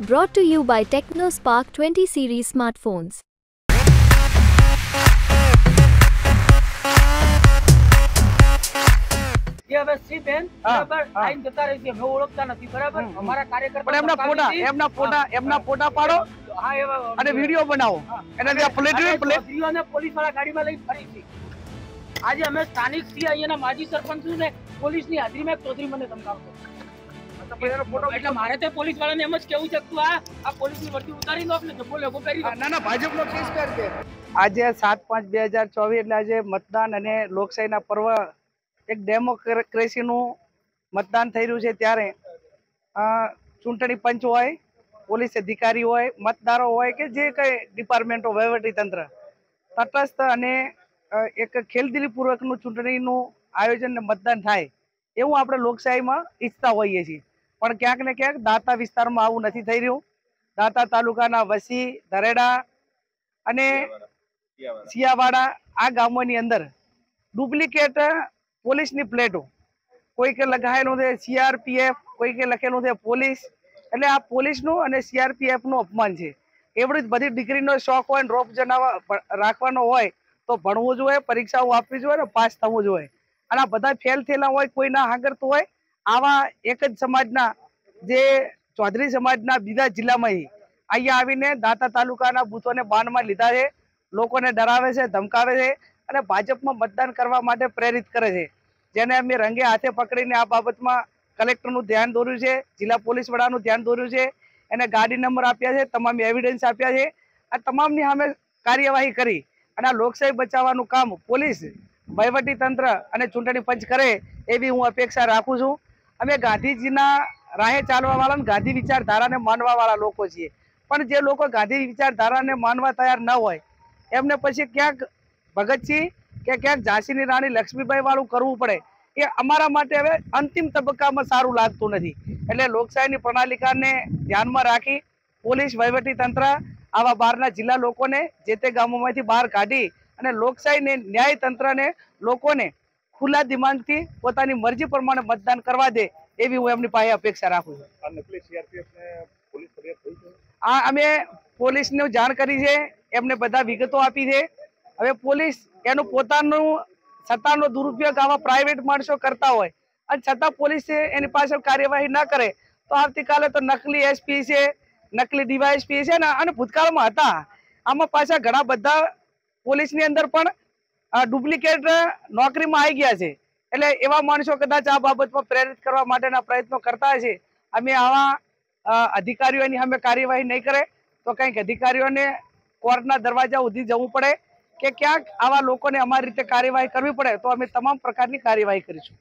Brought to you by TechnoSpark 20 series smartphones. Police આજે અમે સ્થાનિક છીએ અહીંયાના માજી સરપંચ છું ને પોલીસની હાજરીમાં એક ચૌધરી મને ધમકાવતો એટલે મારે તે પોલીસ વાળાને એમ જ કેવું છે તું આ આ પોલીસની વર્દી ઉતારી લો ને જબ્બો લેગો પહેરી ના ના ભાજપનો કેસ કર આજે સાત પાંચ બે હજાર ચોવીસ એટલે આજે મતદાન અને લોકશાહીના પર્વ એક ડેમોક્રેસીનું મતદાન થઈ રહ્યું છે ત્યારે. અ, ચૂંટણી પંચ હોય પોલીસ અધિકારી હોય મતદારો હોય કે જે કઈ ડિપાર્ટમેન્ટો વહીવટી તંત્ર તટસ્થ અને એક ખેલદિલીપૂર્વકનું ચૂંટણીનું આયોજન ને મતદાન થાય એવું આપણે લોકશાહીમાં ઈચ્છતા હોઈએ છીએ. પણ ક્યાંક ને ક્યાંક દાંતા વિસ્તારમાં આવું નથી થઈ રહ્યું. દાંતા તાલુકાના વસી ધરેડા અને સિયાવાડા આ ગામોની અંદર ડુપ્લિકેટ પોલીસની પ્લેટો. કોઈકે લખાયેલું છે સીઆરપીએફ કોઈકે લખેલું છે પોલીસ. એટલે આ પોલીસનું અને સીઆરપીએફનું અપમાન છે. એવડી જ બધી ડિગ્રીનો શોખ હોય ડ્રોપ રોપ જણાવવા રાખવાનો હોય તો ભણવું જોઈએ પરીક્ષાઓ આપવી જોઈએ ને પાસ થવું જોઈએ. અને આ બધા ફેલ થયેલા હોય કોઈ ના હાંગરતું હોય આવા એક જ સમાજના જે ચૌધરી સમાજના બીજા જિલ્લામાં અહીંયા આવીને દાંતા તાલુકાના બૂથોને બાનમાં લીધા છે, લોકોને ડરાવે છે, ધમકાવે છે અને ભાજપમાં મતદાન કરવા માટે પ્રેરિત કરે છે. જેને અમે રંગે હાથે પકડીને આ બાબતમાં કલેક્ટરનું ધ્યાન દોર્યું છે, જિલ્લા પોલીસ વડાનું ધ્યાન દોર્યું છે, એને ગાડી નંબર આપ્યા છે, તમામ એવિડન્સ આપ્યા છે. આ તમામની સામે કાર્યવાહી કરી અને આ લોકશાહી બચાવવાનું કામ પોલીસ વહીવટી તંત્ર અને ચૂંટણી પંચ કરે એવી હું અપેક્ષા રાખું છું. અમે ગાંધીજીના રાહે ચાલવાવાળા ગાંધી વિચારધારાને માનવાવાળા લોકો છીએ. પણ જે લોકો ગાંધી વિચારધારાને માનવા તૈયાર ન હોય, એમને પછી ક્યાંક ભગતસિંહ કે ક્યાંક ઝાંસીની રાણી લક્ષ્મીબાઈ વાળું કરવું પડે, એ અમારા માટે હવે અંતિમ તબક્કામાં સારું લાગતું નથી. એટલે લોકશાહીની પ્રણાલિકાને ધ્યાનમાં રાખી પોલીસ તંત્ર આવા બહારના જિલ્લા લોકોને જે તે ગામોમાંથી બહાર કાઢી અને લોકશાહીને ન્યાય તંત્રને લોકોને ખુલ્લા દિમાગથી પોતાની મરજી પ્રમાણે મતદાન કરવા દે એવી હું એમની પાસે અપેક્ષા રાખું છું. આ અમે પોલીસને જાણ કરી છે એમને બધા વિગતો આપી છે. હવે પોલીસ એનું પોતાનું સત્તાનો દુરુપયોગ આવા પ્રાઇવેટ માણસો કરતા હોય અને છતાં પોલીસ એની પાછળ કાર્યવાહી ના કરે તો આવતીકાલે તો નકલી એસપી છે નકલી ડીવાયએસપી છે ને અને ભૂતકાળમાં હતા. આમાં પાછા ઘણા બધા પોલીસની અંદર પણ ડુપ્લિકેટ નોકરીમાં આવી ગયા છે. એટલે એવા માણસો કદાચ આ બાબતમાં પ્રેરિત કરવા માટેના પ્રયત્નો કરતા હશે. અમે આવા અધિકારીઓની અમે કાર્યવાહી નહીં કરે તો કંઈક અધિકારીઓને કોર્ટના દરવાજા ઉધી જવું પડે કે ક્યાંક આવા લોકોને અમારી રીતે કાર્યવાહી કરવી પડે તો અમે તમામ પ્રકારની કાર્યવાહી કરીશું.